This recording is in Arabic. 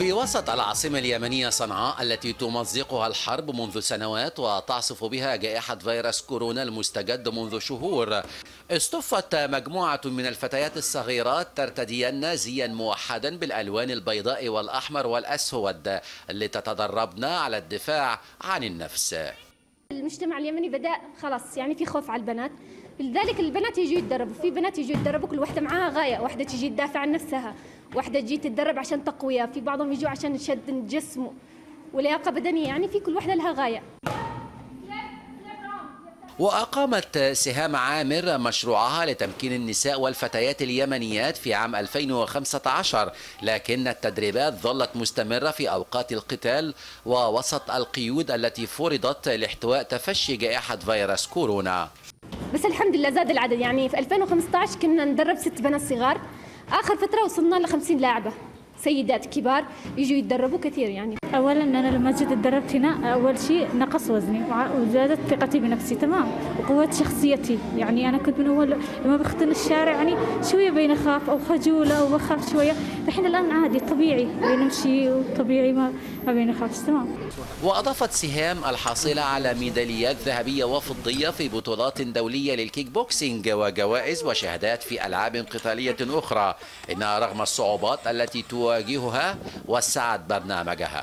في وسط العاصمة اليمنية صنعاء التي تمزقها الحرب منذ سنوات وتعصف بها جائحة فيروس كورونا المستجد منذ شهور اصطفت مجموعة من الفتيات الصغيرات ترتدين زيا موحدا بالألوان البيضاء والأحمر والأسود لتتدربن على الدفاع عن النفس. المجتمع اليمني بدأ خلاص يعني في خوف على البنات. لذلك البنات يجوا يتدربوا في بنات يجوا يتدربوا كل واحدة معاها غاية واحدة تجي تدافع عن نفسها. واحدة تجي تتدرب عشان تقوية في بعضهم يجوا عشان شد الجسم ولياقة بدنية يعني في كل واحدة لها غاية. وأقامت سهام عامر مشروعها لتمكين النساء والفتيات اليمنيات في عام 2015 لكن التدريبات ظلت مستمرة في أوقات القتال ووسط القيود التي فرضت لاحتواء تفشي جائحة فيروس كورونا. بس الحمد لله زاد العدد يعني في 2015 كنا ندرب ست بنات صغار آخر فترة وصلنا ل 50 لاعبة. سيدات كبار يجوا يتدربوا كثير يعني. اولا أنا لما جيت تدربت هنا أول شيء نقص وزني. وزادت ثقتي بنفسي تمام. وقوة شخصيتي. يعني أنا كنت من أول لما بختن الشارع يعني شوية بين اخاف أو خجولة أو بخاف شوية. الحين الآن عادي طبيعي. بنمشي وطبيعي ما ما بين اخاف تمام. وأضافت سهام الحاصلة على ميداليات ذهبية وفضية في بطولات دولية للكيك بوكسينج وجوائز وشهادات في ألعاب قتالية أخرى. إنها رغم الصعوبات التي تواجهها وسعت برنامجها.